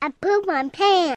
I pooped my pants.